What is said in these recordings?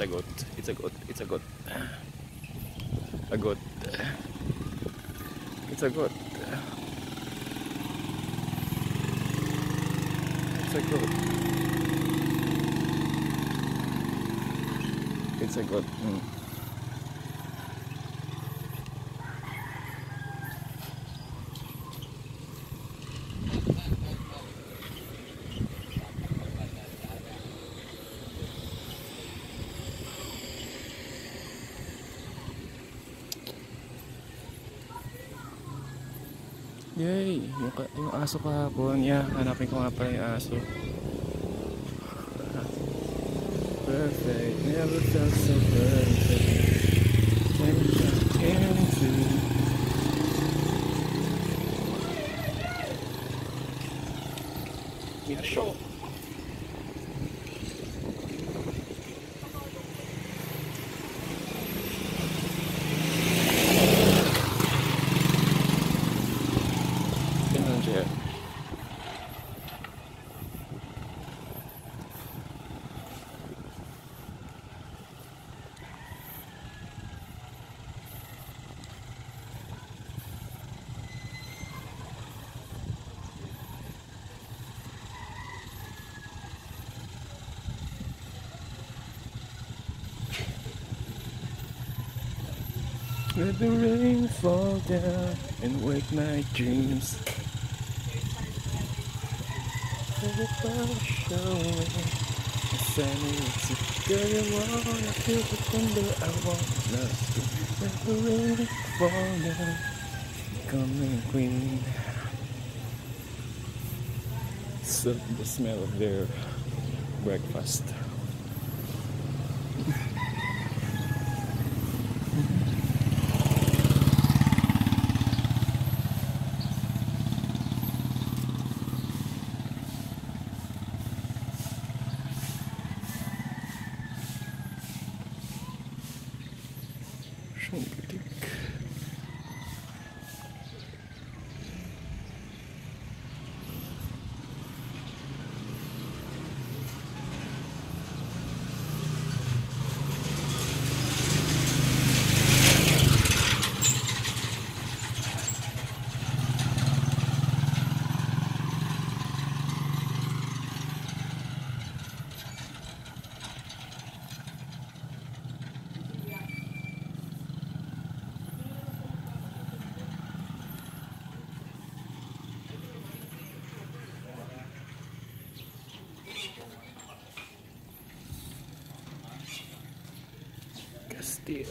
It's a goat. It's a goat. It's a goat. A goat. It's a goat. It's a goat. It's a goat. Mm. Yay! Yung, yung aso kahapon. Yeah, hanapin ko nga pala yung aso. Perfect. Never felt so perfect. When I came to Meet Let the rain fall down and wake my dreams. Let the fire show me the sanity. Girl, you wanna feel the thunder, I wanna see. Let the rain fall down, queen. So the smell of their breakfast. schon gelegt. Oy,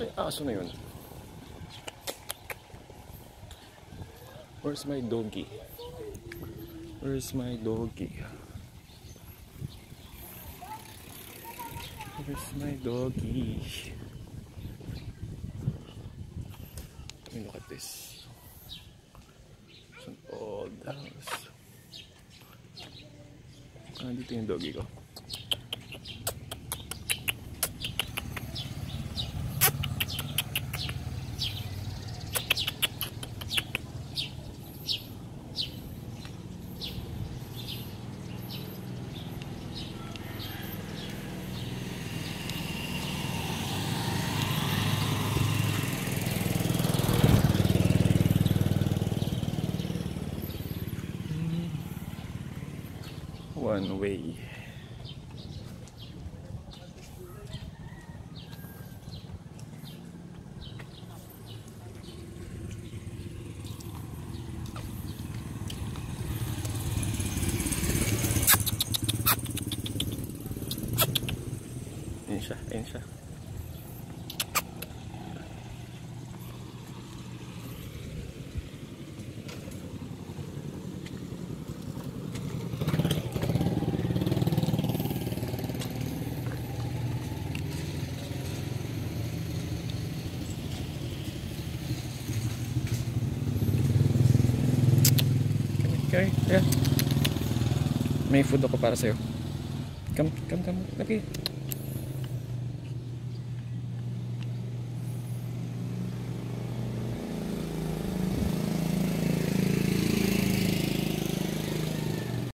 Ay, aso na yun. Where's my doggy? Where's my doggy? Where's my doggy? I mean, look at this. It's an old. Ah, dito yung doggy ko. One way. Siya, siya. Okay, yeah. May food ako para sa'yo. Come, come, come. Lagi.